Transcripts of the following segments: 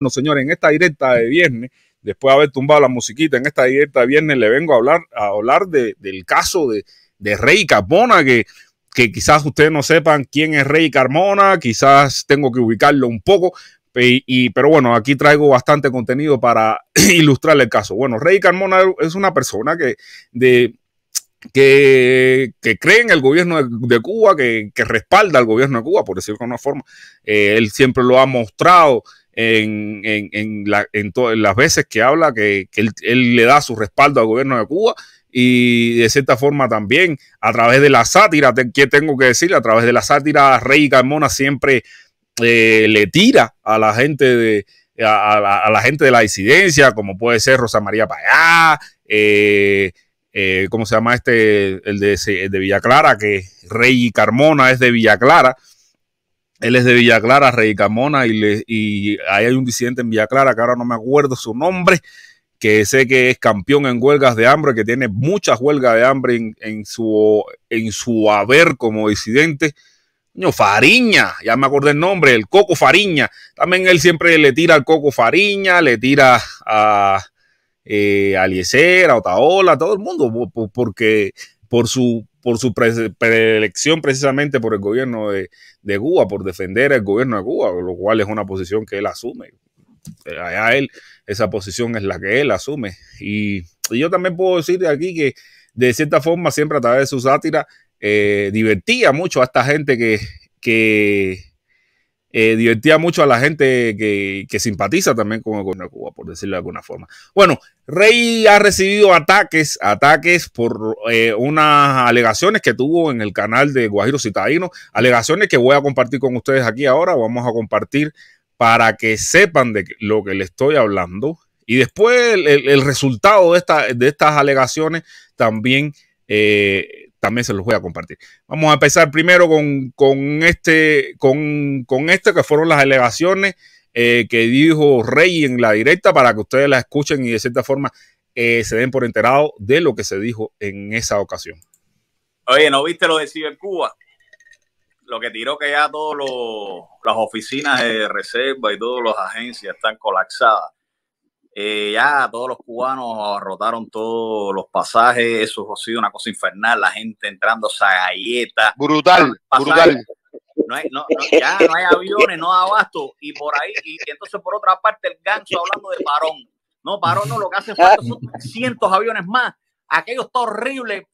Bueno, señores, en esta directa de viernes, después de haber tumbado la musiquita, en esta directa de viernes le vengo a hablar, a hablar de, del caso de, Rey Carmona, que, quizás ustedes no sepan quién es Rey Carmona, quizás tengo que ubicarlo un poco, y, pero bueno, aquí traigo bastante contenido para ilustrar el caso. Bueno, Rey Carmona es una persona que, que, cree en el gobierno de, Cuba, que, que, respalda al gobierno de Cuba, por decirlo de una forma. Eh, él siempre lo ha mostrado en, en, en, la, en, las veces que habla que, que él, le da su respaldo al gobierno de Cuba y de cierta forma también a través de la sátira, ¿qué tengo que decir? A través de la sátira, Rey Carmona siempre eh, le tira a la gente de a, a, a, la gente de la disidencia, como puede ser Rosa María Payá, eh, eh, ¿cómo se llama este? El de, el de Villa Clara, que Rey Carmona es de Villa Clara. Él es de Villa Clara, Rey Carmona, y, le, y ahí hay un disidente en Villa Clara, que ahora no me acuerdo su nombre, que sé que es campeón en huelgas de hambre, que tiene muchas huelgas de hambre en, su, en su haber como disidente. Fariña, ya me acordé el nombre, el Coco Fariña. También él siempre le tira al Coco Fariña, le tira a, eh, a a Otaola, a todo el mundo, porque por su, por su preelección precisamente por el gobierno de, de, Cuba, por defender el gobierno de Cuba, lo cual es una posición que él asume. A él, esa posición es la que él asume. Y, y yo también puedo decir aquí que de cierta forma, siempre a través de su sátira, eh, divertía mucho a esta gente que, que eh, divertía mucho a la gente que, simpatiza también con de Cuba, por decirlo de alguna forma. Bueno, Rey ha recibido ataques, ataques por eh, unas alegaciones que tuvo en el canal de Guajiro Citadino, alegaciones que voy a compartir con ustedes aquí ahora, vamos a compartir para que sepan de lo que le estoy hablando. Y después el, resultado de estas alegaciones también eh, también se los voy a compartir. Vamos a empezar primero con, con este, con, con este que fueron las alegaciones eh, que dijo Rey en la directa para que ustedes la escuchen y de cierta forma eh, se den por enterado de lo que se dijo en esa ocasión. Oye, ¿no viste lo de Cibercuba? Lo que tiró que ya todas las oficinas de reserva y todas las agencias están colapsadas eh, ya todos los cubanos abarrotaron todos los pasajes, eso ha sido una cosa infernal, la gente entrando a galletas. Brutal, brutal. No hay, no, no, ya no hay aviones, no hay abasto, y por ahí, y, y, entonces por otra parte el gancho hablando de parón. No, parón no, lo que hace falta son cientos aviones más. Aquello está horrible.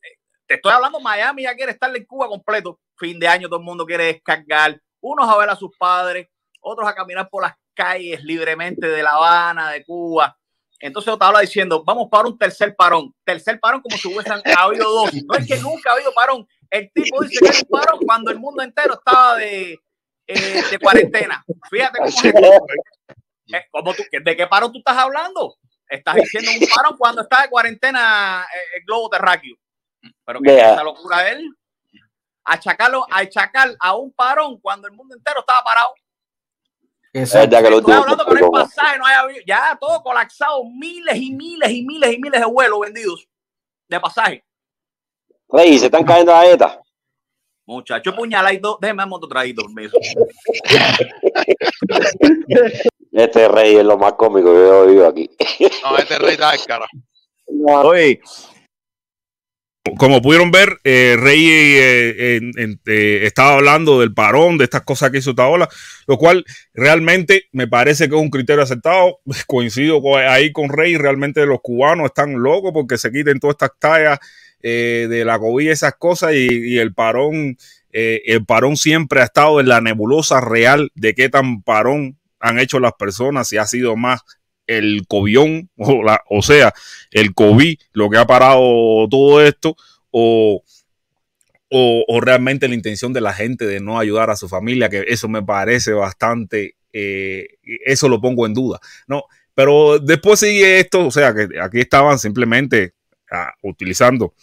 Te estoy hablando, Miami ya quiere estar en Cuba completo. Fin de año todo el mundo quiere descargar. Unos a ver a sus padres, otros a caminar por las calles libremente de La Habana, de Cuba. Entonces habla diciendo, vamos para un tercer parón. Tercer parón como si hubiesen habido dos. No es que nunca ha habido parón. El tipo dice que hay un parón cuando el mundo entero estaba de, eh, de cuarentena. Fíjate cómo. Eh, ¿cómo tú, ¿De qué parón tú estás hablando? Estás diciendo un parón cuando está de cuarentena eh, el globo terráqueo. Pero qué es esa locura de él. Achacarlo, achacar a un parón cuando el mundo entero estaba parado. Exacto. Ya, que Estoy hablando con el pasaje, no hay, ya todo colapsado, miles y miles y miles y miles de vuelos vendidos de pasaje. Rey, se están cayendo la ETA. Muchacho, puñaladito, déjeme un otro traguito. este rey es lo más cómico que he oído aquí. No, este rey está cara. Oye, como pudieron ver, eh, Rey eh, eh, estaba hablando del parón, de estas cosas que hizo Taola, lo cual realmente me parece que es un criterio aceptado. Coincido ahí con Rey, realmente los cubanos están locos porque se quiten todas estas tallas de la COVID esas cosas y, y el parón, el parón siempre ha estado en la nebulosa real de qué tan parón han hecho las personas, si ha sido más el cobión, o, sea, el COVID, lo que ha parado todo esto, o, o, o, realmente la intención de la gente de no ayudar a su familia, que eso me parece bastante, eh, eso lo pongo en duda, ¿no? Pero después sigue esto, o sea, que aquí estaban simplemente ah, utilizando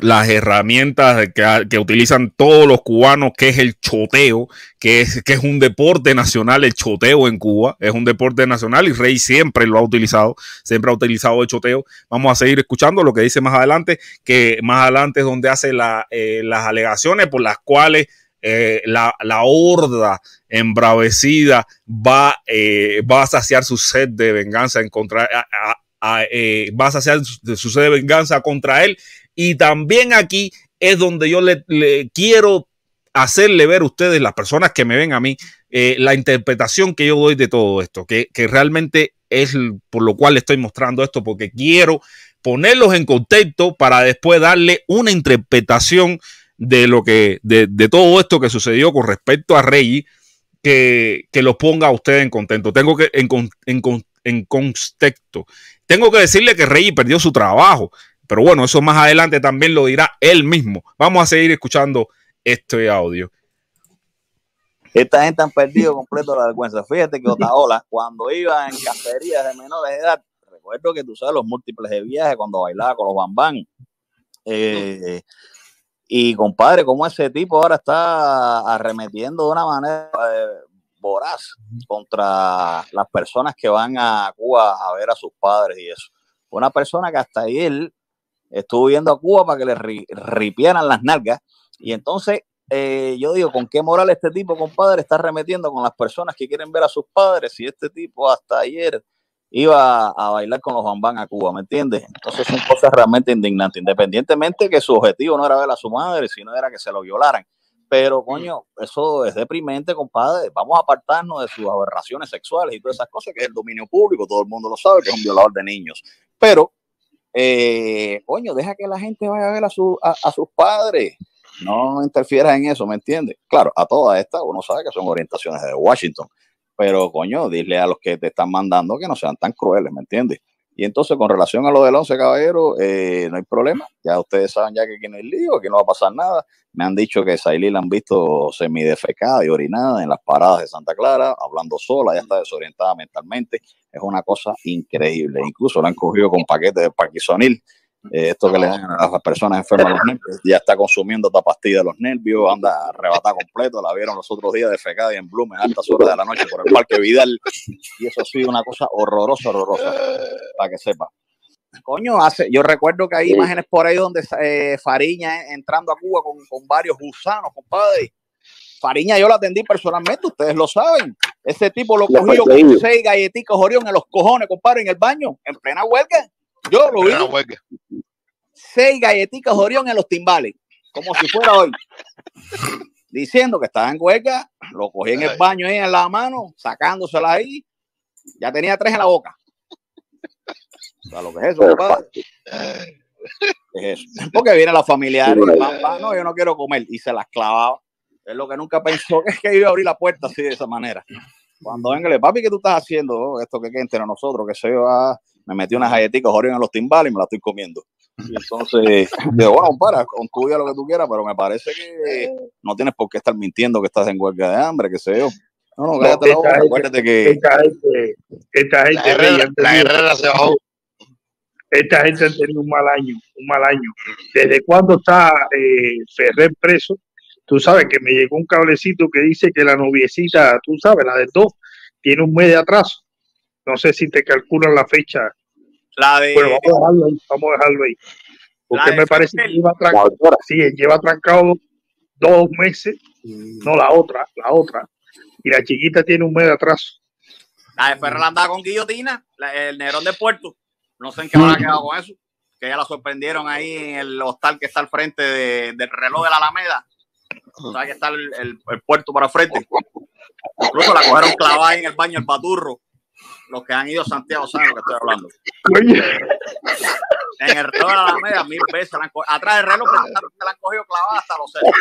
las herramientas que, que, utilizan todos los cubanos, que es el choteo, que es, que es un deporte nacional, el choteo en Cuba, es un deporte nacional y Rey siempre lo ha utilizado, siempre ha utilizado el choteo. Vamos a seguir escuchando lo que dice más adelante, que más adelante es donde hace eh, las alegaciones por las cuales eh, la, la, horda embravecida va, eh, va a saciar su sed de venganza en contra, eh, va a saciar su, sed de venganza contra él. Y también aquí es donde yo le, quiero hacerle ver a ustedes, las personas que me ven a mí, la interpretación que yo doy de todo esto, que, que realmente es por lo cual estoy mostrando esto, porque quiero ponerlos en contexto para después darle una interpretación de lo que, de, todo esto que sucedió con respecto a Rey, que, que los ponga a ustedes en contento. Tengo que, en, en, en contexto. Tengo que decirle que Rey perdió su trabajo, pero bueno, eso más adelante también lo dirá él mismo. Vamos a seguir escuchando este audio. Esta gente han perdido completo la vergüenza. Fíjate que Otaola, cuando iba en cacerías de menores de edad, recuerdo que tú sabes los múltiples de viajes cuando bailaba con los bambán. Eh, y compadre, como ese tipo ahora está arremetiendo de una manera eh, voraz contra las personas que van a Cuba a ver a sus padres y eso. Una persona que hasta ayer estuvo viendo a Cuba para que le ripieran las nalgas. Y entonces eh, yo digo, ¿con qué moral este tipo, compadre, está arremetiendo con las personas que quieren ver a sus padres? Y este tipo hasta ayer iba a bailar con los bambán a Cuba, ¿me entiendes? Entonces son cosas realmente indignantes, independientemente que su objetivo no era ver a su madre, sino era que se lo violaran. Pero, coño, eso es deprimente, compadre. Vamos a apartarnos de sus aberraciones sexuales y todas esas cosas, que es el dominio público, todo el mundo lo sabe, que es un violador de niños. Pero, eh, coño, deja que la gente vaya a ver a, su, a, sus padres. No interfieras en eso, ¿me entiendes? Claro, a todas estas uno sabe que son orientaciones de Washington pero coño, dile a los que te están mandando que no sean tan crueles, ¿me entiendes? Y entonces, con relación a lo del 11 caballero, eh, no hay problema. Ya ustedes saben ya que aquí no hay lío, aquí no va a pasar nada. Me han dicho que Sailí la han visto semidefecada y orinada en las paradas de Santa Clara, hablando sola, ya está desorientada mentalmente. Es una cosa increíble. Incluso la han cogido con paquetes de parquisonil eh, esto que le dan a las personas enfermas los nervios, ya está consumiendo esta pastilla de los nervios, anda arrebatada completo, la vieron los otros días de fecada y en Blumen a altas horas de la noche por el Parque Vidal, y eso ha sido una cosa horrorosa, horrorosa, para que sepa. Coño, hace, yo recuerdo que hay imágenes por ahí donde eh, Fariña entrando a Cuba con, con varios gusanos, compadre. Fariña yo la atendí personalmente, ustedes lo saben. Ese tipo lo cogió con seis galletitas Orión en los cojones, compadre, en el baño, en plena huelga. Yo lo vi. Seis galletitas Orión en los timbales, como si fuera hoy. Diciendo que estaba en huelga, lo cogí en el baño ahí en la mano, sacándosela ahí. Ya tenía tres en la boca. O lo que es eso, compadre. es eso? Porque viene la familiar y no, yo no quiero comer. Y se las clavaba. Es lo que nunca pensó que es que iba a abrir la puerta así de esa manera. Cuando venga, papi, ¿qué tú estás haciendo? Esto que quede entre nosotros, que se va me metí unas galletitas Oreo en los timbales y me las estoy comiendo. Y entonces, digo, bueno, para, con tuya lo que tú quieras, pero me parece que no tienes por qué estar mintiendo que estás en huelga de hambre, que sé yo. No, no, cállate la boca, acuérdate que... Esta gente, esta gente, la guerrera, se bajó. Esta gente ha tenido un mal año, un mal año. ¿Desde cuándo está eh, Ferrer preso? Tú sabes que me llegó un cablecito que dice que la noviecita, tú sabes, la de dos, tiene un mes de atraso. No sé si te calculan la fecha. La de. Bueno, vamos a dejarlo ahí. Vamos a dejarlo ahí. Porque me parece que lleva trancado, sí, lleva trancado dos meses. No, la otra, la otra. Y la chiquita tiene un mes de atraso. La de Ferrer andaba con guillotina, el Nerón de Puerto. No sé en qué habrá quedado con eso. Que ya la sorprendieron ahí en el hostal que está al frente del reloj de la Alameda. ¿Sabes que está el, el, puerto para frente? Incluso la cogieron clavada en el baño el paturro los que han ido a Santiago saben lo que estoy hablando. En el reloj de la Alameda, mil veces. atrás del reloj se la han cogido clavada hasta los ceros.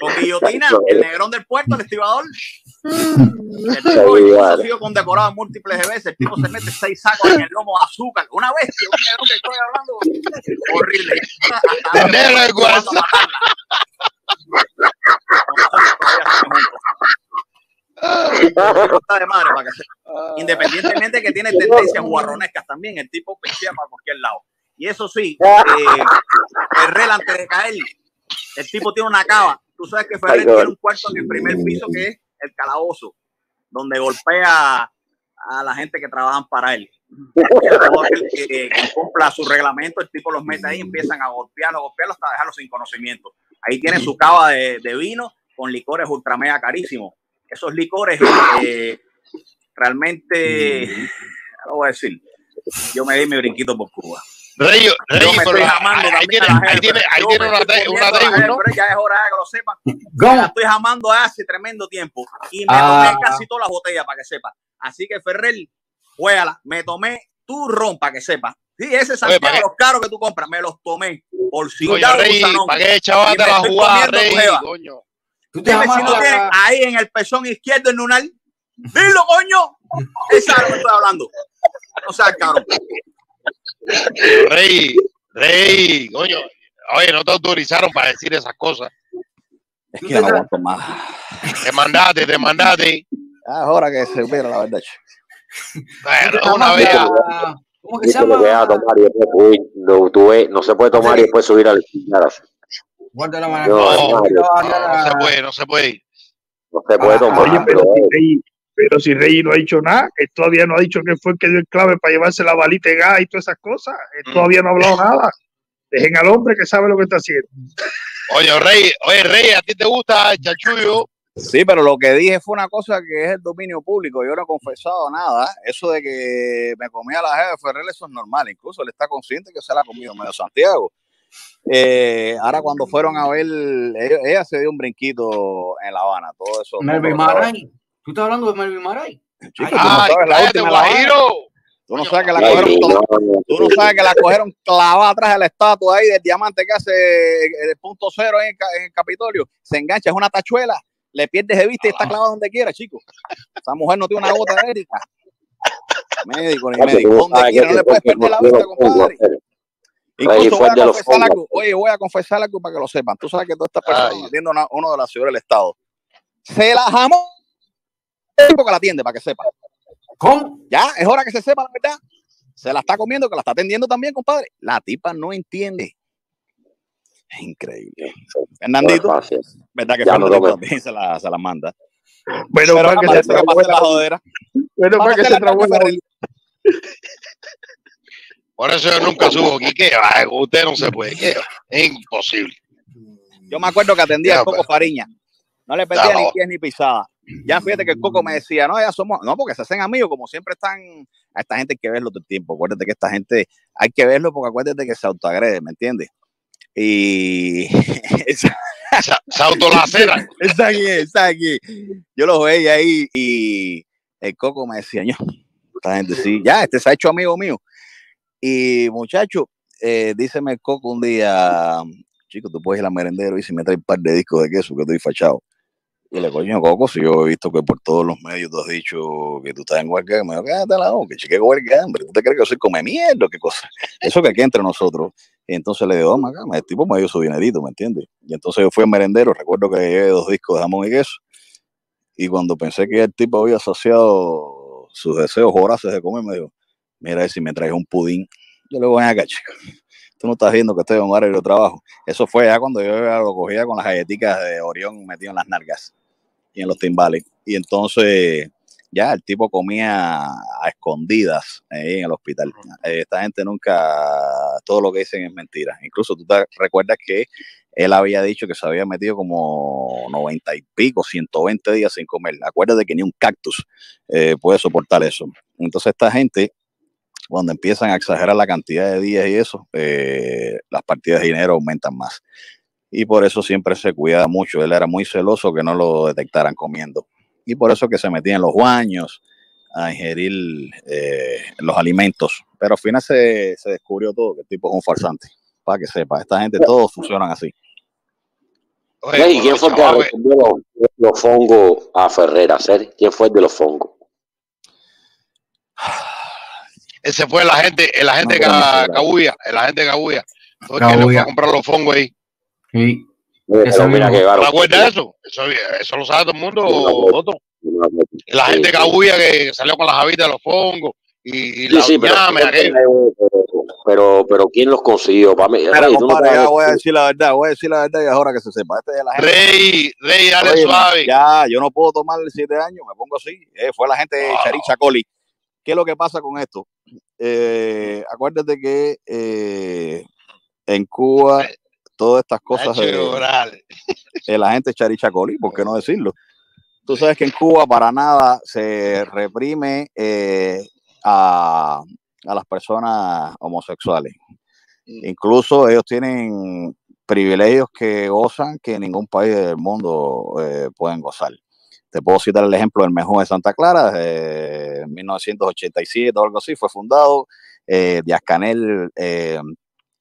Con guillotina, el negrón del puerto, el estibador. El tipo ha sido condecorado múltiples veces. El tipo se mete seis sacos en el lomo de azúcar. Una vez, un negrón que estoy hablando, horrible. Hasta de madre para que Independientemente que tiene tendencias guarronescas también, el tipo pensía para cualquier lado. Y eso sí, eh, Ferrer antes de caer, el tipo tiene una cava. Tú sabes que Ferrer tiene un cuarto en el primer piso que es el calabozo, donde golpea a la gente que trabajan para él. Que, que, cumpla su reglamento, el tipo los mete ahí, empiezan a golpearlo, golpearlo hasta dejarlo sin conocimiento. Ahí tiene su cava de, de vino con licores ultra mega carísimos. Esos licores eh, realmente, lo voy a decir, yo me di mi brinquito por Cuba. Rey, Yo Rey, me pero estoy jamando ahí también tiene, ahí tiene, ahí tiene una, una ya es hora de que lo sepan. Estoy jamando hace tremendo tiempo y me Ah. tomé casi todas las botellas para que sepa. Así que Ferrer, juégala, me tomé tu ron para que sepa. Sí, ese Santiago, ¿para qué? los caros que tú compras, me los tomé por si Coño, Rey, ¿para qué chaval te me la jugada, Rey? Coño. Tú te Dime si no tienes ahí en el pezón izquierdo el lunar. Dilo, coño. Esa es lo que estoy hablando. O sea, cabrón. Rey, Rey, coño. Oye, no te autorizaron para decir esas cosas. Es que no aguanto más. Te mandaste, te mandaste. Ah, Es hora que se viera la verdad. Bueno, una vez. ¿Cómo que se llama? tomar y después subir. No, tú ves, no se puede tomar y después subir al. Guarda la No, mano. no, No, no se puede, no se puede. No se puede Ah, tomar. Oye, pero pero si Rey no ha dicho nada, él todavía no ha dicho que fue el que dio el clave para llevarse la balita de gas y todas esas cosas. Él Mm. todavía no ha hablado nada. Dejen al hombre que sabe lo que está haciendo. Oye, Rey, oye, Rey, ¿a ti te gusta el chachullo? Sí, pero lo que dije fue una cosa que es el dominio público. Yo no he confesado nada. Eso de que me comía la jefa de Ferrer, eso es normal. Incluso él está consciente que se la ha comido medio Santiago. Eh, ahora cuando fueron a ver, ella, ella se dio un brinquito en La Habana. Todo eso. Sabe. Maray. ¿Tú estás hablando de Melvin Maray? Chico, Ay, tú no sabes la última. Guajiro. Tú no sabes que la cogieron Tú no sabes que la cogieron clavada atrás de la estatua ahí del diamante que hace el punto cero ahí en, el Capitolio. Se engancha, es una tachuela. Le pierdes de vista y está clavada donde quiera, chico. Esa mujer no tiene una gota de ética. Médico, ni médico. Donde quiera, no le puedes perder la vista, compadre. Incluso voy a confesar algo. Oye, voy a confesar algo para que lo sepan. Tú sabes que todas estas personas Ay. atienden a uno de la ciudad del Estado. Se la jamó tipo que la atiende, para que sepan. ¿Cómo? Ya, es hora que se sepa la verdad. Se la está comiendo, que la está atendiendo también, compadre. La tipa no entiende. Es increíble. No es Fernandito. ¿verdad que Ya no Fernandito lo también se la, se la manda? Bueno, Pero para que se que pase la jodera. bueno, para que se trabó la. Por eso yo nunca subo aquí. ¿Qué va? Usted no se puede. ¿Qué va? Es imposible. Yo me acuerdo que atendía al Coco pero- Fariña. No le perdía Ya, ni no. pies ni pisada. Ya fíjate que el Coco me decía, no, ya somos, no, porque se hacen amigos, como siempre están, a esta gente hay que verlo todo el tiempo. Acuérdate que esta gente hay que verlo porque acuérdate que se autoagrede, ¿me entiendes? Y Se, se autolacera. esa aquí, esa aquí. Yo los veía ahí y el Coco me decía, yo, esta gente sí, ya, este se ha hecho amigo mío. Y muchacho, eh, díceme el Coco un día, chico, tú puedes ir al merendero y si me trae un par de discos de queso que estoy fachado. Y le coño, Coco, si yo he visto que por todos los medios tú has dicho que tú estás en huelga, me dijo, cállate la boca, chique huelga, hambre, ¿tú te crees que yo soy come mierda qué cosa? Eso que aquí entre nosotros. Y entonces le digo, vamos acá, el tipo me dio su dinerito, ¿me entiendes? Y entonces yo fui al merendero, recuerdo que llevé dos discos de jamón y queso. Y cuando pensé que el tipo había saciado sus deseos voraces de comer, me dijo, mira, a si me traes un pudín. Yo le digo, ven acá, chico. Tú no estás viendo que estoy en un horario de trabajo. Eso fue ya cuando yo lo cogía con las galletitas de Orión metido en las nalgas y en los timbales. Y entonces ya el tipo comía a escondidas ahí en el hospital. Eh, Esta gente nunca, todo lo que dicen es mentira. Incluso tú te recuerdas que él había dicho que se había metido como 90 y pico, 120 días sin comer. Acuérdate que ni un cactus eh, puede soportar eso. Entonces esta gente, cuando empiezan a exagerar la cantidad de días y eso, eh, las partidas de dinero aumentan más. Y por eso siempre se cuida mucho. Él era muy celoso que no lo detectaran comiendo. Y por eso que se metía en los baños a ingerir eh, los alimentos. Pero al final se, se descubrió todo, que el tipo es un farsante. Para que sepa, esta gente todos funcionan así. Oye, ¿Y quién fue el que los, los fongos a Ferrera? Ser? ¿Quién fue el de los fongos? Ese fue la gente, la gente No, pero no cabuya, la gente cabuya. Fue que le fue Cabuya. a comprar los fongos ahí. Sí. Pero mira que ¿Te llegaron. acuerdas de eso? eso? Eso lo sabe todo el mundo, Otto. La gente sí. cabuya que salió con las habitas de los fongos y, y Sí, la sí, pero, pero, pero ¿quién los consiguió? Para mí, Mira, Rey, tú no compadre, ya voy a decir la verdad, voy a decir la verdad y es hora que se sepa. Este es la gente. Rey, Rey, dale Oye, suave. Ya, yo no puedo tomar siete años, me pongo así. Eh, fue la gente de Ah. Charicha Coli. ¿Qué es lo que pasa con esto? Eh, acuérdate que eh, en Cuba todas estas cosas de, de la gente charichacoli, ¿por qué no decirlo? Tú sabes que en Cuba para nada se reprime eh, a, a las personas homosexuales. Incluso ellos tienen privilegios que gozan que en ningún país del mundo eh, pueden gozar. Te puedo citar el ejemplo del Mejún de Santa Clara, eh, en 1987 o algo así, fue fundado. Eh, Díaz Canel eh,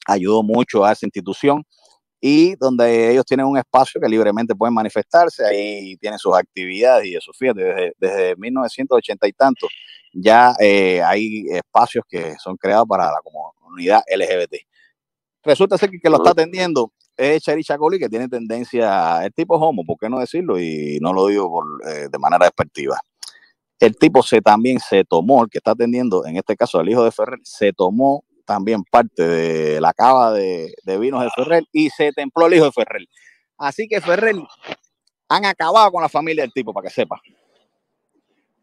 ayudó mucho a esa institución y donde ellos tienen un espacio que libremente pueden manifestarse, ahí tienen sus actividades y eso, fíjate, desde, desde 1980 y tanto ya eh, hay espacios que son creados para la comunidad LGBT. Resulta ser que, que lo está atendiendo es Chari Chacoli, que tiene tendencia, el tipo es homo, ¿por qué no decirlo? Y no lo digo por, eh, de manera despectiva. El tipo se también se tomó, el que está atendiendo, en este caso el hijo de Ferrer, se tomó también parte de la cava de, de vinos de Ferrer y se templó el hijo de Ferrer. Así que Ferrer han acabado con la familia del tipo, para que sepa.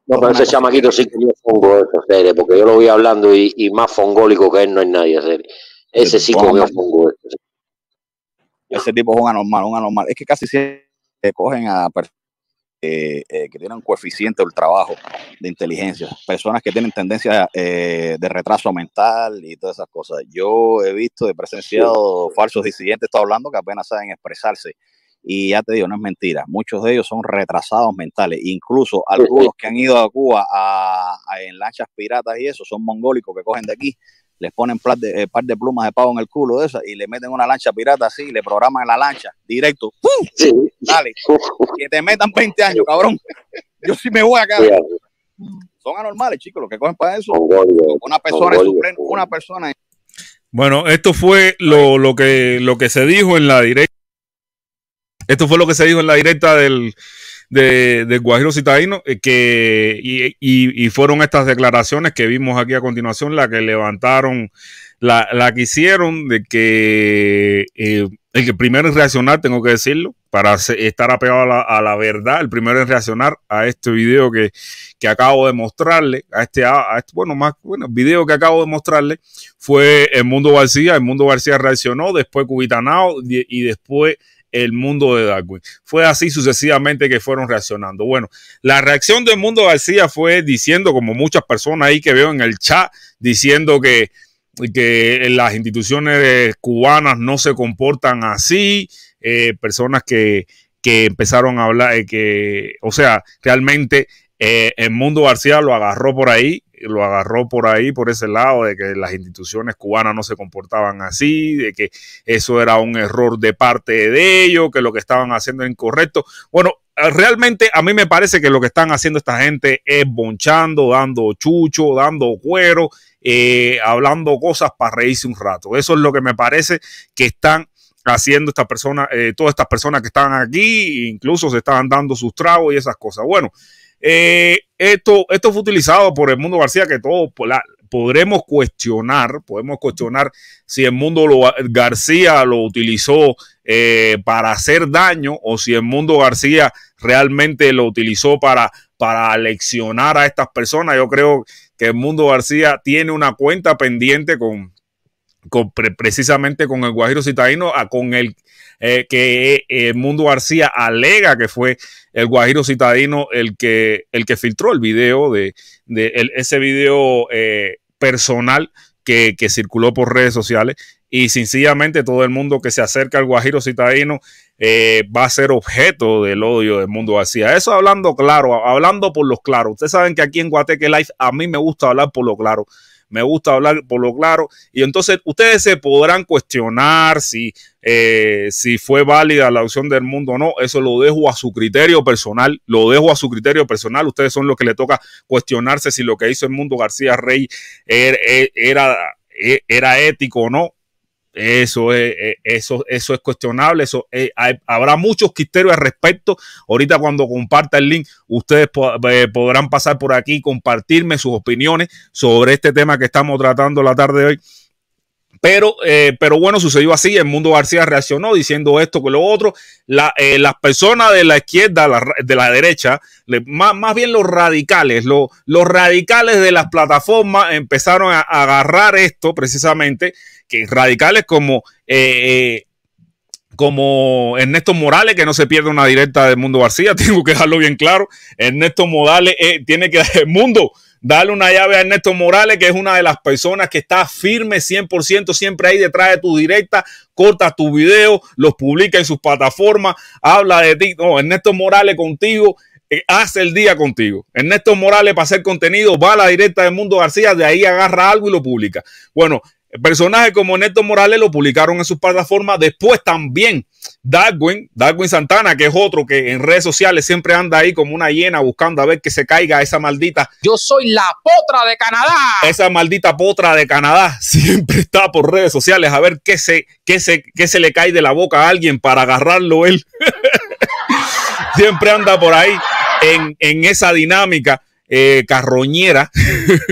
No, pero ese chamaquito sí que es fongo, eso, serio, porque yo lo voy hablando y, y más fongólico que él no hay nadie, serio. Ese sí comió fongo. eso. ese tipo es un anormal, un anormal. Es que casi siempre cogen a personas eh, eh, que tienen un coeficiente del trabajo de inteligencia, personas que tienen tendencia eh, de retraso mental y todas esas cosas. Yo he visto, he presenciado falsos disidentes, estoy hablando que apenas saben expresarse. Y ya te digo, no es mentira. Muchos de ellos son retrasados mentales. Incluso algunos que han ido a Cuba a, a- en lanchas piratas y eso, son mongólicos que cogen de aquí les ponen par de, eh, par de plumas de pavo en el culo de esas y le meten una lancha pirata así, le programan la lancha directo. ¡pum! Sí. Dale, que te metan 20 años, cabrón. Yo sí me voy acá. Son anormales, chicos, los que cogen para eso. Una persona suplente, una persona es Bueno, esto fue lo, lo que, lo que se dijo en la directa. Esto fue lo que se dijo en la directa del, de, Guajiro Citadino, eh, que, y, y- fueron estas declaraciones que vimos aquí a continuación, la que levantaron, la, la que hicieron de que eh, el que primero en reaccionar, tengo que decirlo, para estar apegado a la, a la verdad, el primero en reaccionar a este video que, que acabo de mostrarle, a este, a, este- bueno, más, bueno, video que acabo de mostrarle, fue el Mundo García. El Mundo García reaccionó, después Cubitanao y después el mundo de Darwin. Fue así sucesivamente que fueron reaccionando. Bueno, la reacción del Mundo García fue diciendo, como muchas personas ahí que veo en el chat, diciendo que, que las instituciones cubanas no se comportan así, eh, personas que, que empezaron a hablar, eh, que, o sea, realmente eh, el Mundo García lo agarró por ahí, lo agarró por ahí, por ese lado, de que las instituciones cubanas no se comportaban así, de que eso era un error de parte de ellos, que lo que estaban haciendo era incorrecto. Bueno, eh, realmente a mí me parece que lo que están haciendo esta gente es bonchando, dando chucho, dando cuero, eh, hablando cosas para reírse un rato. Eso es lo que me parece que están haciendo estas personas, eh, todas estas personas que estaban aquí, incluso se estaban dando sus tragos y esas cosas. Bueno, eh, esto, esto fue utilizado por el mundo García, que todos podremos cuestionar, podemos cuestionar si el mundo García lo utilizó eh, para hacer daño o si el mundo García realmente lo utilizó para, para leccionar a estas personas. Yo creo que el mundo García tiene una cuenta pendiente con, precisamente con el Guajiro Citadino, a- con el eh, que eh, Mundo García alega que fue el Guajiro Citadino el que, el que filtró el video de, de ese video eh, personal que, que circuló por redes sociales y sencillamente todo el mundo que se acerca al Guajiro Citadino eh, va a ser objeto del odio del mundo García. Eso hablando claro, hablando por los claros. Ustedes saben que aquí en Guateque Live a mí me gusta hablar por lo claro. Me gusta hablar por lo claro. Y entonces ustedes se podrán cuestionar si, eh, si fue válida la opción del mundo o no. Eso lo dejo a su criterio personal. Lo dejo a su criterio personal. Ustedes son los que le toca cuestionarse si lo que hizo el mundo García Rey era, era, era ético o no. Eso es, eh, eso, eso es cuestionable. Eso eh, hay- habrá muchos criterios al respecto. Ahorita cuando comparta el link, ustedes eh, podrán pasar por aquí y compartirme sus opiniones sobre este tema que estamos tratando la tarde de hoy. Pero, eh, pero bueno, sucedió así. El mundo García reaccionó diciendo esto que lo otro. Eh, las personas de la izquierda, de la derecha, más, más bien los radicales, lo- los radicales de las plataformas empezaron a, agarrar esto precisamente, que radicales como eh, como Ernesto Morales, que no se pierde una directa del Mundo García, tengo que dejarlo bien claro. Ernesto Morales tiene que el mundo darle una llave a Ernesto Morales, que es una de las personas que está firme 100%, siempre ahí detrás de tu directa, corta tu video, los publica en sus plataformas, habla de ti. No, Ernesto Morales contigo, eh, hace el día contigo. Ernesto Morales para hacer contenido, va a la directa del Mundo García, de ahí agarra algo y lo publica. Bueno, personajes como Ernesto Morales lo publicaron en sus plataformas. Después también Darwin, Darwin Santana, que es otro que en redes sociales siempre anda ahí como una hiena buscando a ver que se caiga esa maldita, Yo soy la potra de Canadá. esa maldita potra de Canadá. Siempre está por redes sociales a ver qué se, qué se, qué se le cae de la boca a alguien para agarrarlo él. siempre anda por ahí en, en esa dinámica eh, carroñera.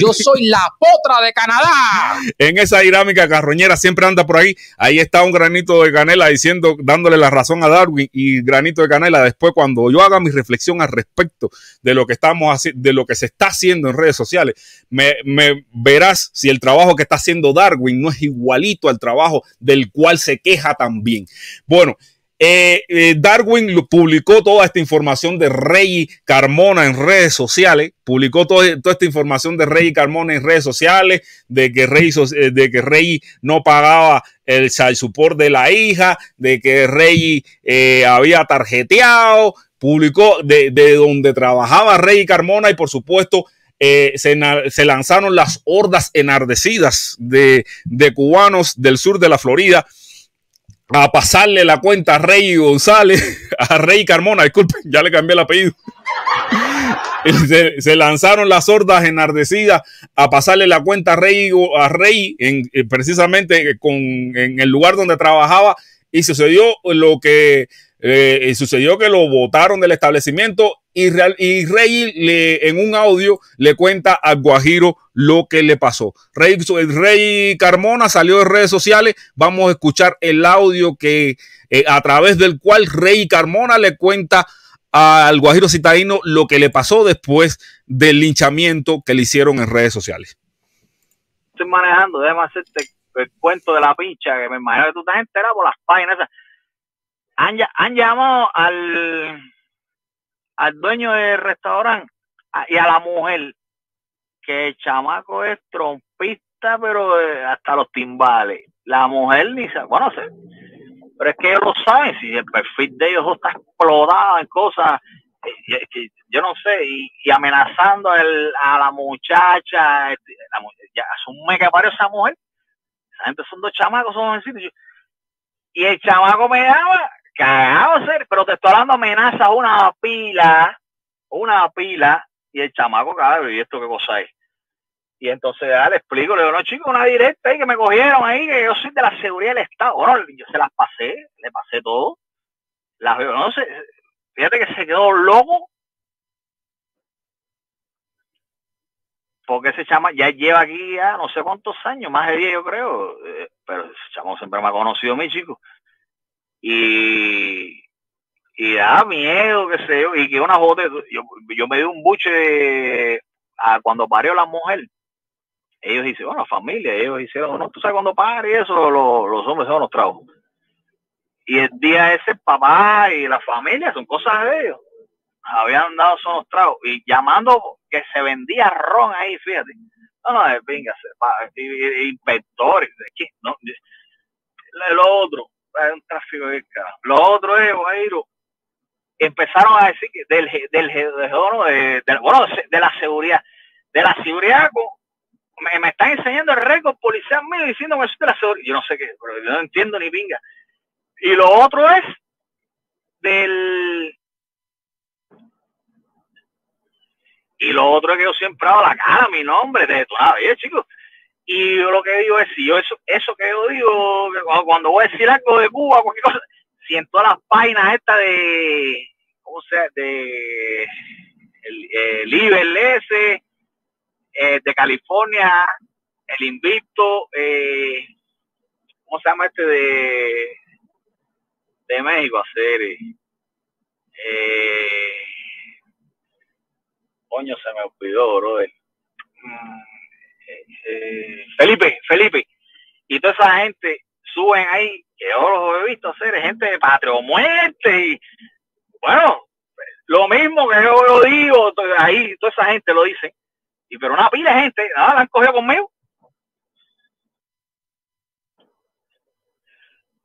Yo soy la potra de Canadá. en esa dinámica carroñera siempre anda por ahí. Ahí está un granito de canela diciendo, dándole la razón a Darwin y granito de canela. Después, cuando yo haga mi reflexión al respecto de lo que estamos haciendo, de lo que se está haciendo en redes sociales, me, me verás si el trabajo que está haciendo Darwin no es igualito al trabajo del cual se queja también. Bueno. Eh, eh, Darwin publicó toda esta información de Rey Carmona en redes sociales, publicó toda esta información de Rey Carmona en redes sociales, de que Rey, eh, de que Rey no pagaba el support de la hija, de que Rey eh, había tarjeteado, publicó de, de donde trabajaba Rey Carmona y por supuesto eh, se, lanzaron las hordas enardecidas de, de cubanos del sur de la Florida a pasarle la cuenta a Rey González, a Rey Carmona, disculpen, ya le cambié el apellido. Se, lanzaron las hordas enardecidas a pasarle la cuenta a Rey, a Rey en, eh, precisamente con, en el lugar donde trabajaba y sucedió lo que eh, sucedió que lo votaron del establecimiento y, Rey le, en un audio le cuenta a Guajiro lo que le pasó. Rey, Rey Carmona salió de redes sociales. Vamos a escuchar el audio que eh, a través del cual Rey Carmona le cuenta al Guajiro Citadino lo que le pasó después del linchamiento que le hicieron en redes sociales. estoy manejando, déjame hacerte el cuento de la pincha, que me imagino que tú estás enterado por las páginas. Han, han llamado al, al dueño del restaurante y a la mujer, que el chamaco es trompista, pero eh, hasta los timbales. La mujer ni se, bueno, pero es que ellos lo saben, si el perfil de ellos está explotado en cosas, eh, eh, yo no sé, y, y amenazando al- a la muchacha, este, la ya que parió esa mujer, esa gente son dos chamacos, son jovencitos, y el chamaco me daba, cagado pero te estoy hablando amenaza una pila, una pila, y el chamaco, cabrón, ¿y esto qué cosa es? Y entonces ya le explico, le digo, no, chico, una directa ahí que me cogieron ahí, que yo soy de la seguridad del Estado. Bueno, yo se las pasé, le pasé todo. Las veo, no sé, fíjate que se quedó loco. Porque ese chama ya lleva aquí ya no sé cuántos años, más de 10 yo creo, eh, pero ese chamo siempre me ha conocido a mí, chico. Y, y da miedo, qué sé yo, y que una bote, yo, yo me di un buche a cuando parió la mujer ellos dicen, bueno, familia, ellos hicieron, no, tú sabes cuando pare eso, los, los hombres son los tragos. Y el día ese, papá y la familia son cosas de ellos. Habían dado son los tragos. Y llamando que se vendía ron ahí, fíjate. No, no, venga, inspectores. No, lo otro, es un tráfico de cara. Lo otro es, Guairo, empezaron a decir que del, del, del, de, de, bueno, de la seguridad, de la seguridad me, me, están enseñando el récord policial mío diciendo que eso es de la seguridad. Yo no sé qué, pero yo no entiendo ni pinga. Y lo otro es del. Y lo otro es que yo siempre hago la cara, mi nombre, de toda vida, chicos. Y yo lo que digo es, si yo eso, eso que yo digo, cuando, voy a decir algo de Cuba, cualquier cosa, si en todas las páginas estas de, ¿cómo se de el, el IBLS, eh, de California, el Invicto, eh, ¿cómo se llama este de, de México? Hacer, eh, coño, se me olvidó, brother. Mm, eh, Felipe, Felipe. Y toda esa gente suben ahí, que yo los he visto hacer, gente de patria muerte, y bueno, lo mismo que yo lo digo, ahí toda esa gente lo dice, y pero una pila de gente, nada, la han cogido conmigo.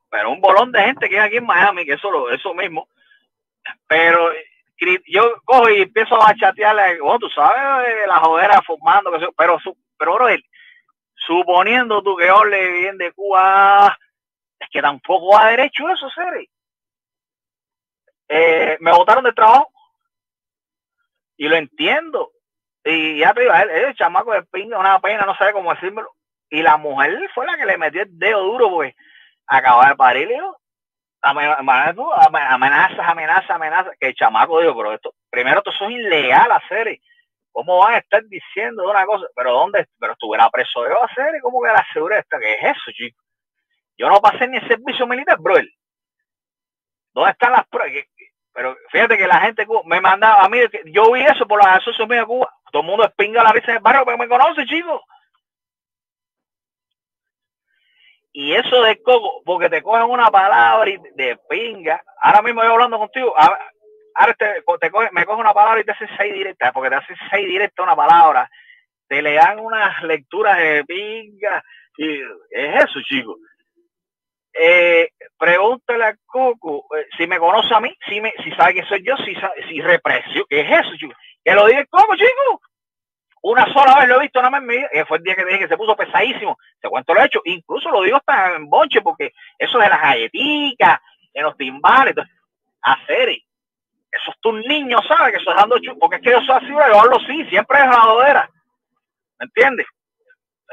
Pero un bolón de gente que hay aquí en Miami, que eso, lo- eso mismo, pero yo cojo y empiezo a chatearle, bueno, tú sabes, eh, la jodera fumando, pero, su- pero bro, suponiendo tú que yo le bien de Cuba, es que tampoco va derecho eso, Seri. Eh, me botaron del trabajo y lo entiendo. Y ya te digo, él, el chamaco de pinga, una pena, no sabe cómo decírmelo. Y la mujer fue la que le metió el dedo duro, pues acaba de parir, ame- amenazas, amenazas, amenazas. Que el chamaco dijo, pero esto, primero, esto es ilegal hacer. ¿Cómo van a estar diciendo una cosa? Pero ¿dónde? Pero estuviera preso a hacer, ¿cómo que la seguridad está? ¿Qué es eso, chico? Yo no pasé ni el servicio militar, bro. ¿Dónde están las pruebas? Pero fíjate que la gente de me mandaba a mí, yo vi eso por las asociaciones mías de Cuba. Todo el mundo espinga la risa en el barrio porque me conoce, chico. Y eso de coco, porque te cogen una palabra y de pinga. Ahora mismo yo hablando contigo, a- ahora te, te coge- me coge una palabra y te hace seis directas, porque te hace seis directas una palabra. Te le dan unas lecturas de pinga. Y es eso, chico. Eh, pregúntale a Coco eh, si me conoce a mí, si, me, si sabe que soy yo, si, si reprecio. ¿Qué es eso, chico? Que lo diga el Coco, chico. Una sola vez lo he visto nada más en mi vida, fue el día que dije que se puso pesadísimo. Te cuento lo he hecho, incluso lo digo hasta en bonche, porque eso de las galletitas, en los timbales, entonces, hacer eso es tu niño, ¿sabes? Que eso es dando chu- porque es que yo soy así, yo hablo sí, siempre es jodera. ¿Me entiendes?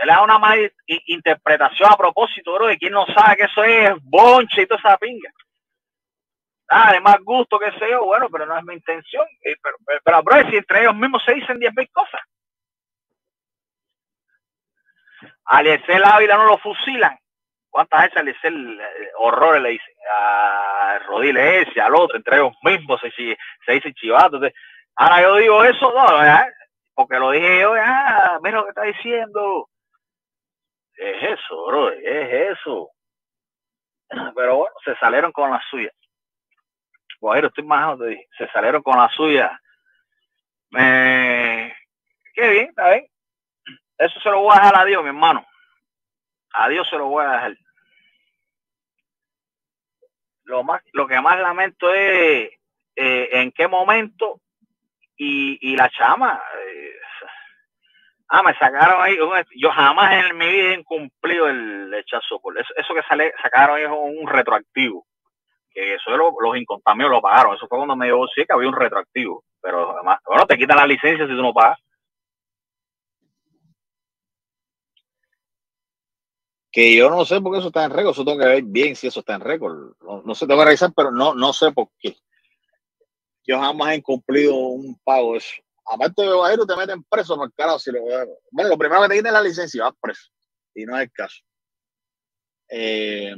Él da una mala interpretación a propósito, bro, de quien no sabe que eso es bonche y toda esa pinga. Ah, más gusto que sé yo, bueno, pero no es mi intención. Eh, Pero, pero, pero, si entre ellos mismos se dicen 10 mil cosas. A Eliezer Ávila no lo fusilan. ¿Cuántas veces a Eliezer eh, horrores le dicen? A Rodiles ese, al otro, entre ellos mismos se, se dicen chivatos. Ahora yo digo eso, no, porque lo dije yo, ah, mira lo que está diciendo. Es eso, bro, es eso. Pero bueno, se salieron con la suya. Guajiro, estoy más dije. Se salieron con la suya. Me... Qué bien, está bien. Eso se lo voy a dejar a Dios, mi hermano. A Dios se lo voy a dejar. Lo, más, lo que más lamento es eh, en qué momento y, y la chama. eh, ah, me sacaron ahí. Yo jamás en mi vida he incumplido el hechazo por eso. Eso que sale, sacaron es un retroactivo. Que eso lo- los incontamios lo pagaron. Eso fue cuando me divorcié que había un retroactivo. Pero además, bueno, te quitan la licencia si tú no pagas. Que yo no sé por qué eso está en récord, eso tengo que ver bien si eso está en récord. No, no sé, tengo que revisar, pero no, no sé por qué. Yo jamás he incumplido un pago eso. Aparte de bajero, te meten preso por carajo. Si lo, bueno, lo primero que te quiten es la licencia, vas preso. Y no es el caso. Eh,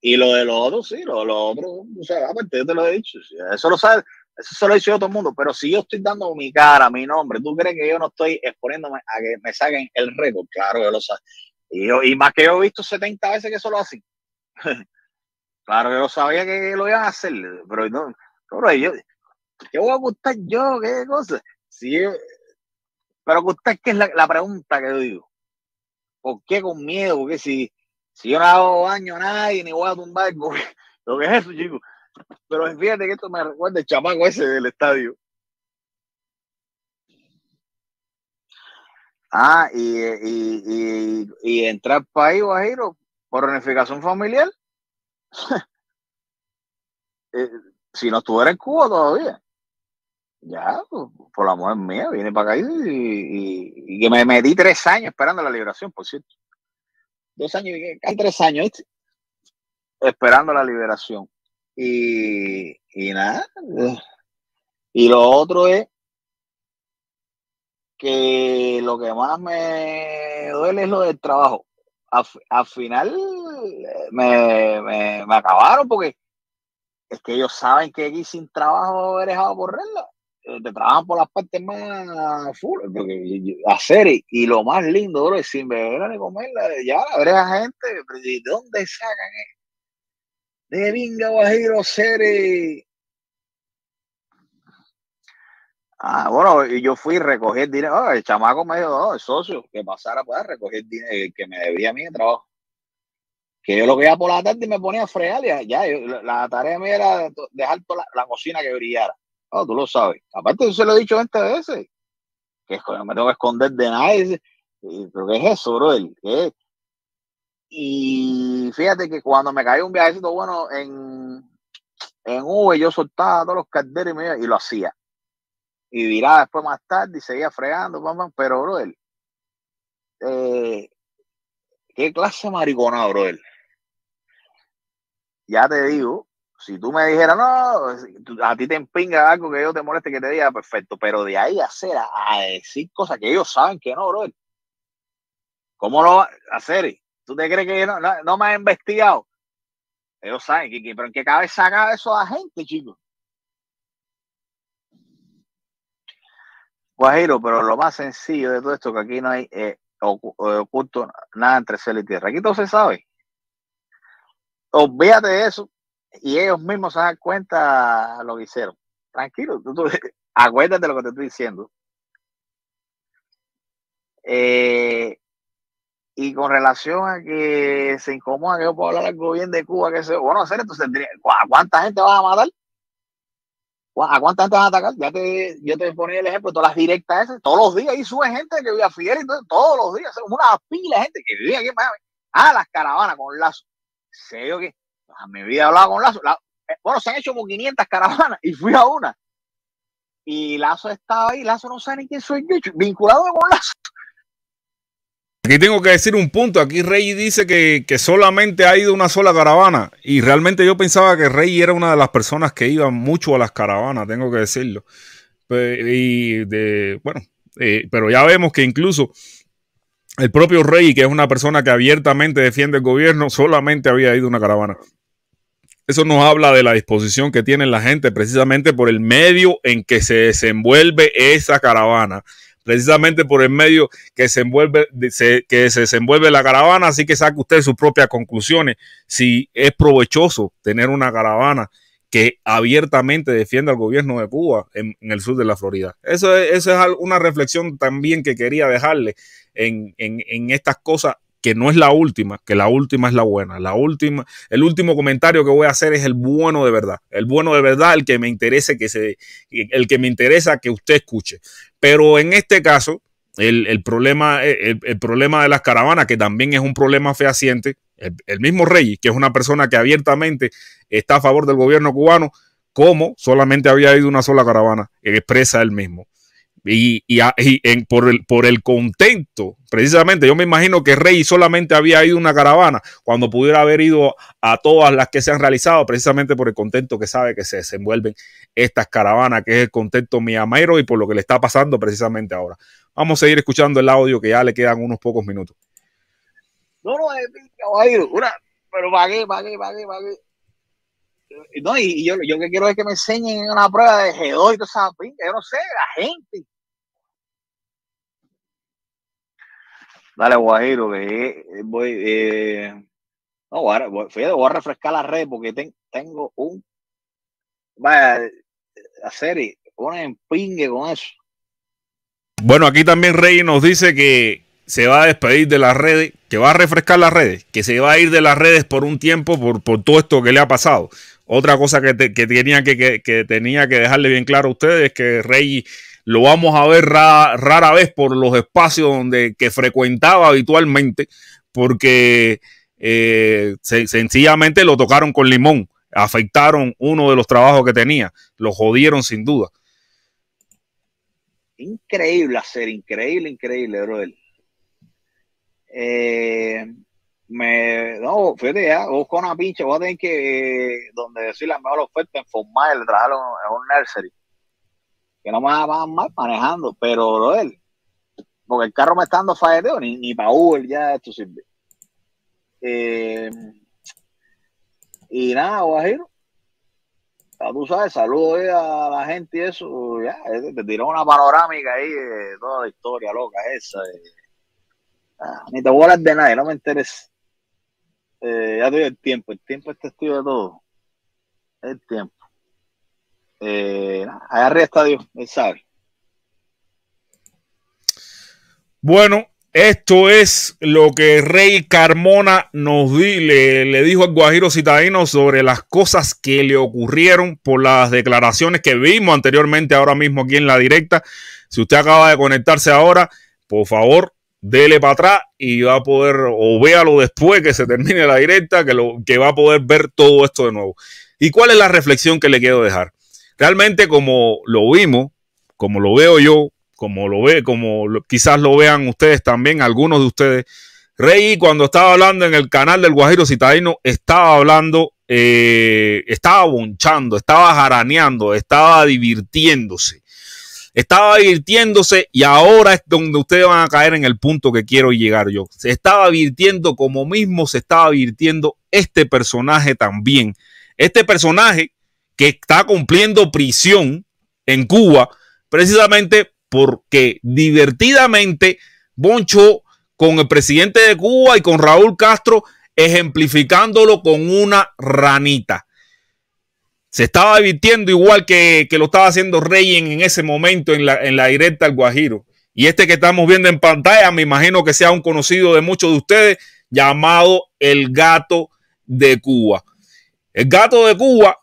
y lo de los otros, sí, lo de los otros, o sea, aparte, yo te lo he dicho. Eso lo sabe, eso se lo he dicho yo a todo el mundo. Pero si yo estoy dando mi cara, mi nombre, ¿tú crees que yo no estoy exponiéndome a que me saquen el récord? Claro, yo lo sé. Y, yo, y más que yo he visto 70 veces que eso lo hacen. claro, yo sabía que lo iban a hacer, pero no, pero yo, ¿qué voy a gustar yo? ¿Qué cosa? Si pero gustar, ¿qué es la, la pregunta que yo digo? ¿Por qué con miedo? Porque si, si yo no hago daño a nadie, ni voy a tumbar, lo que es eso, chicos. Pero fíjate que esto me recuerda el chamaco ese del estadio. Ah, y, y, y, y entrar ahí, Guajiro, por unificación familiar. Eh, si no estuviera en Cuba todavía. Ya, por la mujer mía, viene para acá y, que me metí tres años esperando la liberación, por cierto. Dos años, casi tres años. Esperando la liberación. Y, y nada. eh, Y lo otro es que lo que más me duele es lo del trabajo. Al, fi- al final eh, me, me, me acabaron porque es que ellos saben que aquí sin trabajo he dejado por regla. eh, te trabajan por las partes más full, porque hacer y, lo más lindo, es sin beber ni comerla, ya la breja gente, pero ¿de dónde sacan eso? De Vinga Guajiro Cere. Ah, bueno, y yo fui recogí el dinero. Ah, el chamaco me dijo, no, el socio, que pasara para recoger el dinero que me debía a mí de trabajo. Que yo lo iba por la tarde y me ponía a fregar, ya, ya, la, la tarea mía era dejar toda la, cocina que brillara. No, tú lo sabes. Aparte, yo se lo he dicho 20 veces, que coño, me tengo que esconder de nadie. ¿Pero qué es eso, bro? Y fíjate que cuando me cayó un viajecito bueno en, en Uber, yo soltaba todos los calderos y, y lo hacía. Y viraba después más tarde y seguía fregando, pam, pero, brother, eh, ¿qué clase de mariconada, brother? Ya te digo, si tú me dijeras, no, a ti te empinga algo que yo te moleste que te diga, perfecto, pero de ahí a hacer, a, decir cosas que ellos saben que no, brother. ¿Cómo lo va a hacer? ¿Tú te crees que yo no, no, me han investigado? Ellos saben, que, que- pero en qué cabeza cabe eso a la gente, chicos. Guajiro, pero lo más sencillo de todo esto que aquí no hay eh, eh, oculto nada entre cielo y tierra. Aquí todo se sabe. Olvídate de eso y ellos mismos se dan cuenta lo que hicieron. Tranquilo, tú, acuérdate de lo que te estoy diciendo. Eh, y con relación a que se incomoda que yo pueda hablar algo bien de Cuba, que se, bueno, hacer ¿a cuánta gente vas a matar? ¿A cuánta gente van atacar? Ya te, yo te ponía el ejemplo, todas las directas esas, todos los días ahí sube gente que vive a Fidel, entonces todos los días, una pila de gente que vive aquí en Miami. Ah, las caravanas con lazo. Yo que a mi vida he hablado con lazo. La- eh, bueno, se han hecho como 500 caravanas y fui a una. Y Lazo estaba ahí, Lazo no sabe ni quién soy yo, vinculado con Lazo. Aquí tengo que decir un punto. Aquí Rey dice que, que solamente ha ido una sola caravana. Y realmente yo pensaba que Rey era una de las personas que iban mucho a las caravanas, tengo que decirlo. Y de, bueno, eh, pero ya vemos que incluso el propio Rey, que es una persona que abiertamente defiende el gobierno, solamente había ido una caravana. Eso nos habla de la disposición que tiene la gente precisamente por el medio en que se desenvuelve esa caravana precisamente por el medio que se envuelve, se, que se desenvuelve la caravana, así que saque usted sus propias conclusiones. Si es provechoso tener una caravana que abiertamente defienda al gobierno de Cuba en, el sur de la Florida. Eso es, una reflexión también que quería dejarle en, en estas cosas que no es la última, que la última es la buena. La última, el último comentario que voy a hacer es el bueno de verdad. El bueno de verdad, el que me interese que se, el que me interesa que usted escuche. Pero en este caso, el, el problema, el, el problema de las caravanas, que también es un problema fehaciente, el, mismo Rey, que es una persona que abiertamente está a favor del gobierno cubano, como solamente había ido una sola caravana, expresa él mismo. Y, y, en- por, el, por el contento, precisamente, yo me imagino que Rey solamente había ido una caravana cuando pudiera haber ido a todas las que se han realizado, precisamente por el contento que sabe que se desenvuelven estas caravanas, que es el contexto miamero y por lo que le está pasando precisamente ahora. Vamos a seguir escuchando el audio que ya le quedan unos pocos minutos. No, no, caballero, una, pero ¿para qué, para qué, para qué, para qué? No, y, yo, yo que quiero es que me enseñen una prueba de G2 y toda esa pinga, yo no sé, la gente. Dale, Guajiro, que eh, voy, eh, no, voy fíjate, voy a refrescar la red porque ten- tengo un, vaya, a serie, un empingue con eso. Bueno, aquí también Rey nos dice que se va a despedir de las redes, que va a refrescar las redes, que se va a ir de las redes por un tiempo por, por todo esto que le ha pasado. Otra cosa que, te- que tenía que, que- que tenía que dejarle bien claro a ustedes es que Rey lo vamos a ver ra- rara vez por los espacios donde que frecuentaba habitualmente, porque eh, se- sencillamente lo tocaron con limón, afectaron uno de los trabajos que tenía, lo jodieron sin duda. Increíble hacer, increíble, increíble, brother. Eh, me, no, fíjate ya, busco una pinche, voy a tener que, eh, donde decir la mejor oferta en formar, trabajarlo en un nursery. Que no me va va mal manejando, pero, brother, porque el carro me está dando falleteo, ni, ni para Uber ya esto sirve. Eh, y nada, Guajiro. Tú sabes, saludo a la gente y eso, ya, eh, te tiró una panorámica ahí de toda la historia loca esa. Ah, ni te voy a de nadie, no me interesa. Eh, ya te el tiempo, el tiempo es testigo de todo. El tiempo. Eh, está Dios, él sabe. Bueno, esto es lo que Rey Carmona nos le dijo al Guajiro Citadino sobre las cosas que le ocurrieron por las declaraciones que vimos anteriormente, ahora mismo aquí en la directa. Si usted acaba de conectarse ahora, por favor, dele para atrás y va a poder, o véalo después que se termine la directa, que, lo, que va a poder ver todo esto de nuevo. ¿Y cuál es la reflexión que le quiero dejar? Realmente, como lo vimos, como lo veo yo, como lo ve, como quizás lo vean ustedes también, algunos de ustedes. Rey, cuando estaba hablando en el canal del Guajiro Citadino, estaba hablando, eh, estaba bonchando, estaba jaraneando, estaba divirtiéndose. Estaba divirtiéndose y ahora es donde ustedes van a caer en el punto que quiero llegar yo. Se estaba divirtiendo como mismo se estaba divirtiendo este personaje también. Este personaje que está cumpliendo prisión en Cuba precisamente porque divertidamente Boncho con el presidente de Cuba y con Raúl Castro ejemplificándolo con una ranita. Se estaba divirtiendo igual que, que lo estaba haciendo Rey en, en ese momento en la, en la directa al Guajiro. Y este que estamos viendo en pantalla, me imagino que sea un conocido de muchos de ustedes, llamado el gato de Cuba. El gato de Cuba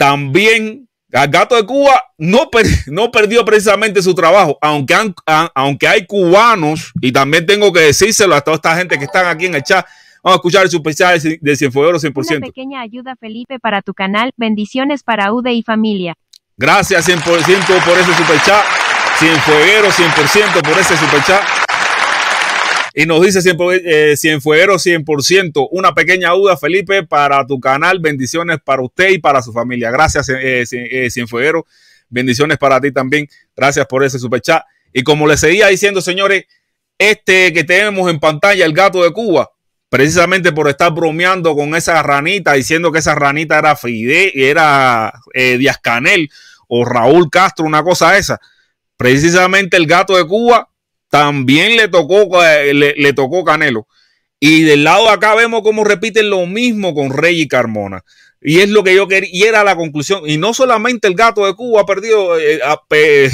también, el gato de Cuba no, per- no perdió precisamente su trabajo, aunque, han- a- aunque hay cubanos, y también tengo que decírselo a toda esta gente que están aquí en el chat, vamos a escuchar el superchat de de Cienfuegos Una 100%. pequeña ayuda Felipe para tu canal. Bendiciones para Ude y familia. Gracias 100% por ese superchat. Cienfueguero 100% por ese superchat. Y nos dice eh, Cienfueguero 100%. Una pequeña duda, Felipe, para tu canal. Bendiciones para usted y para su familia. Gracias, eh, eh, Cienfueguero. Bendiciones para ti también. Gracias por ese superchat. Y como les seguía diciendo, señores, este que tenemos en pantalla, el gato de Cuba, precisamente por estar bromeando con esa ranita, diciendo que esa ranita era Fide, era eh, Díaz Canel o Raúl Castro, una cosa esa. Precisamente el gato de Cuba también le tocó, eh, le, tocó Canelo. Y del lado de acá vemos cómo repiten lo mismo con Rey y Carmona. Y es lo que yo quería, y era la conclusión. Y no solamente el gato de Cuba ha perdido, eh,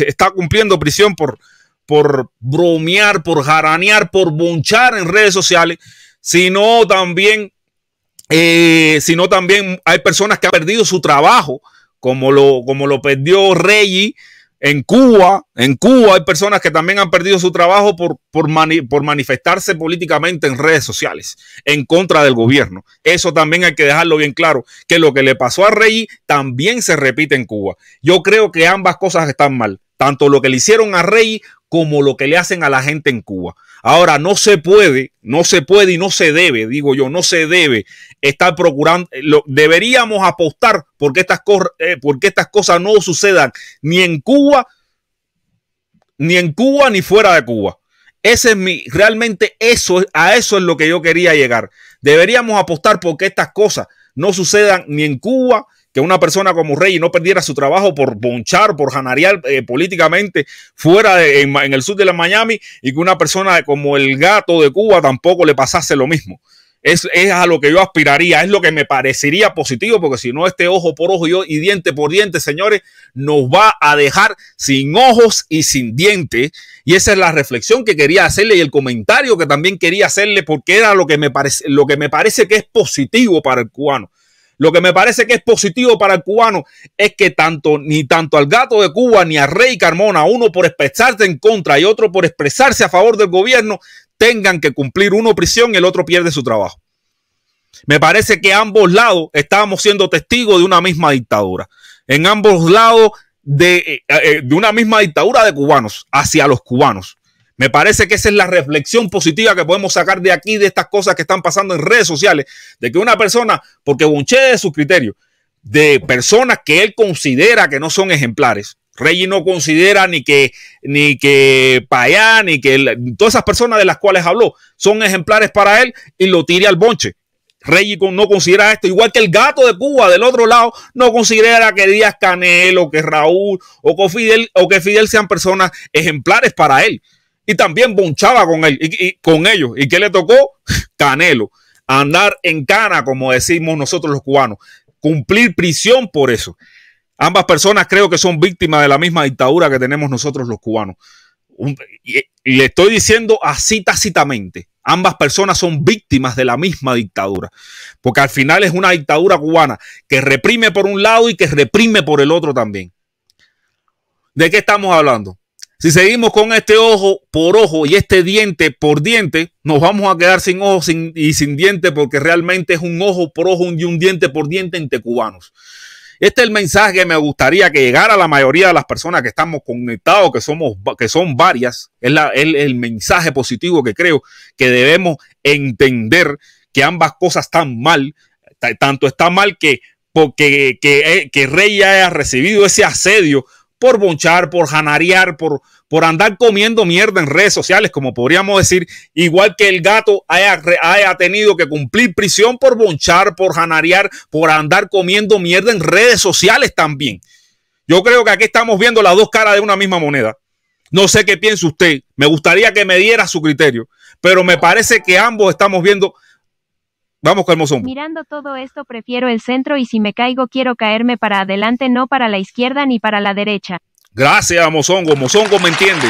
está cumpliendo prisión por, por bromear, por jaranear, por bonchar en redes sociales, sino también, eh, sino también hay personas que han perdido su trabajo, como lo, como lo perdió Reggie en Cuba. En Cuba hay personas que también han perdido su trabajo por, por, mani- por manifestarse políticamente en redes sociales en contra del gobierno. Eso también hay que dejarlo bien claro, que lo que le pasó a Reggie también se repite en Cuba. Yo creo que ambas cosas están mal, tanto lo que le hicieron a Reggie como lo que le hacen a la gente en Cuba. Ahora, no se puede, no se puede y no se debe, digo yo, no se debe estar procurando, eh, lo, deberíamos apostar porque estas, eh, porque estas cosas no sucedan ni en Cuba, ni en Cuba, ni fuera de Cuba. Ese es mi, realmente eso, es- a eso es lo que yo quería llegar. Deberíamos apostar porque estas cosas no sucedan ni en Cuba, que una persona como Rey no perdiera su trabajo por bonchar, por janarear eh, políticamente fuera en, el sur de la Miami y que una persona como el gato de Cuba tampoco le pasase lo mismo. Es, es a lo que yo aspiraría, es lo que me parecería positivo, porque si no, este ojo por ojo y, y diente por diente, señores, nos va a dejar sin ojos y sin dientes. Y esa es la reflexión que quería hacerle y el comentario que también quería hacerle, porque era lo que me parece, lo que me parece que es positivo para el cubano. Lo que me parece que es positivo para el cubano es que tanto ni tanto al gato de Cuba ni a Rey Carmona, uno por expresarse en contra y otro por expresarse a favor del gobierno, tengan que cumplir uno prisión y el otro pierde su trabajo. Me parece que ambos lados estábamos siendo testigos de una misma dictadura. En ambos lados de, eh, eh, de una misma dictadura de cubanos hacia los cubanos. Me parece que esa es la reflexión positiva que podemos sacar de aquí, de estas cosas que están pasando en redes sociales, de que una persona, porque bonche de sus criterios, de personas que él considera que no son ejemplares. Reggie no considera ni que, ni que Payá, ni que todas esas personas de las cuales habló son ejemplares para él y lo tire al bonche. Reggie no considera esto, igual que el gato de Cuba del otro lado, no considera que Díaz Canelo, que Raúl o que Fidel, o que Fidel sean personas ejemplares para él. Y también bonchaba con él y, con ellos. ¿Y qué le tocó? Canelo. Andar en cana, como decimos nosotros los cubanos. Cumplir prisión por eso. Ambas personas creo que son víctimas de la misma dictadura que tenemos nosotros los cubanos. Y le estoy diciendo así tácitamente. Ambas personas son víctimas de la misma dictadura. Porque al final es una dictadura cubana que reprime por un lado y que reprime por el otro también. ¿De qué estamos hablando? Si seguimos con este ojo por ojo y este diente por diente, nos vamos a quedar sin ojo y sin diente porque realmente es un ojo por ojo y un diente por diente entre cubanos. Este es el mensaje que me gustaría que llegara a la mayoría de las personas que estamos conectados, que somos, que son varias. Es el, mensaje positivo que creo que debemos entender que ambas cosas están mal. Ta- Tanto está mal que, porque, que, eh, que Rey haya recibido ese asedio por bonchar, por janarear, por, por andar comiendo mierda en redes sociales, como podríamos decir, igual que el gato haya, tenido que cumplir prisión por bonchar, por janarear, por andar comiendo mierda en redes sociales también. Yo creo que aquí estamos viendo las dos caras de una misma moneda. No sé qué piensa usted. Me gustaría que me diera su criterio, pero me parece que ambos estamos viendo. Vamos con el mozón. Mirando todo esto prefiero el centro y si me caigo quiero caerme para adelante no para la izquierda ni para la derecha. Gracias, Mozongo. Mozongo me entiende.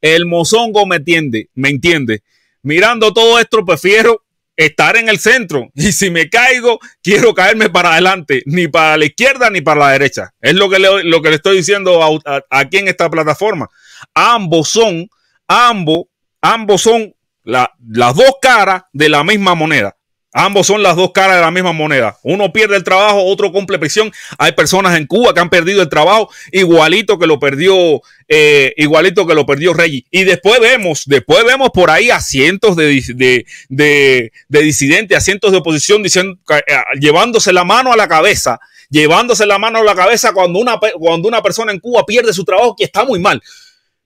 El Mozongo me entiende, me entiende. Mirando todo esto, prefiero estar en el centro. Y si me caigo, quiero caerme para adelante, ni para la izquierda ni para la derecha. Es lo que le, lo que le estoy diciendo a- aquí en esta plataforma. Ambos son, ambos, ambos son la- las dos caras de la misma moneda. Ambos son las dos caras de la misma moneda. Uno pierde el trabajo, otro cumple prisión. Hay personas en Cuba que han perdido el trabajo igualito que lo perdió, eh, igualito que lo perdió Reggie. Y después vemos, después vemos por ahí a cientos de, de, de- de disidentes, a cientos de oposición diciendo, eh, llevándose la mano a la cabeza, llevándose la mano a la cabeza cuando una, cuando una persona en Cuba pierde su trabajo, que está muy mal.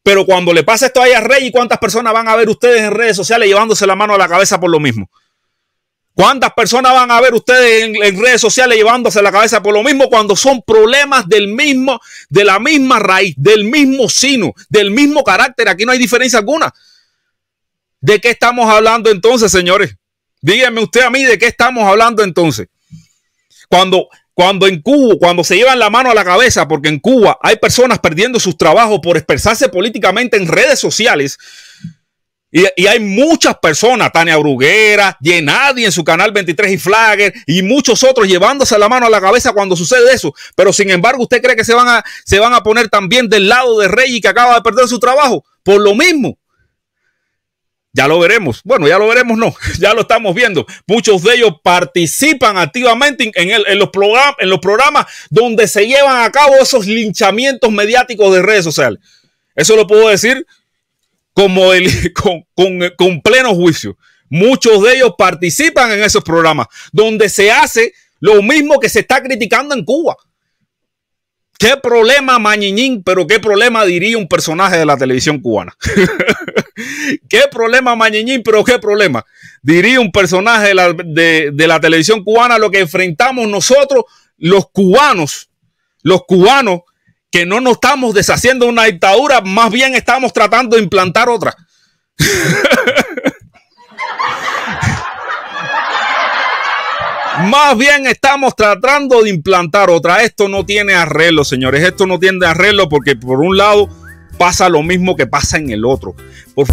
Pero cuando le pasa esto ahí a Reggie, ¿cuántas personas van a ver ustedes en redes sociales llevándose la mano a la cabeza por lo mismo? ¿Cuántas personas van a ver ustedes en, redes sociales llevándose la cabeza por lo mismo cuando son problemas del mismo, de la misma raíz, del mismo sino, del mismo carácter? Aquí no hay diferencia alguna. ¿De qué estamos hablando entonces, señores? Díganme usted a mí de qué estamos hablando entonces. Cuando, cuando en Cuba, cuando se llevan la mano a la cabeza, porque en Cuba hay personas perdiendo sus trabajos por expresarse políticamente en redes sociales, y, y hay muchas personas, Tania Bruguera, Yenadi en su canal 23 y Flagger, y muchos otros llevándose la mano a la cabeza cuando sucede eso. Pero sin embargo, ¿usted cree que se van a, se van a poner también del lado de Rey que acaba de perder su trabajo? Por lo mismo. Ya lo veremos. Bueno, ya lo veremos, no. Ya lo estamos viendo. Muchos de ellos participan activamente en, los, en los programas donde se llevan a cabo esos linchamientos mediáticos de redes sociales. Eso lo puedo decir como el, con, pleno juicio. Muchos de ellos participan en esos programas donde se hace lo mismo que se está criticando en Cuba. ¿Qué problema, Mañiñín? Pero qué problema diría un personaje de la televisión cubana. ¿Qué problema, Mañiñín? Pero qué problema. Diría un personaje de la, de la televisión cubana lo que enfrentamos nosotros, los cubanos, los cubanos, que no nos estamos deshaciendo de una dictadura, más bien estamos tratando de implantar otra. Más bien estamos tratando de implantar otra. Esto no tiene arreglo, señores. Esto no tiene arreglo porque por un lado pasa lo mismo que pasa en el otro. Por-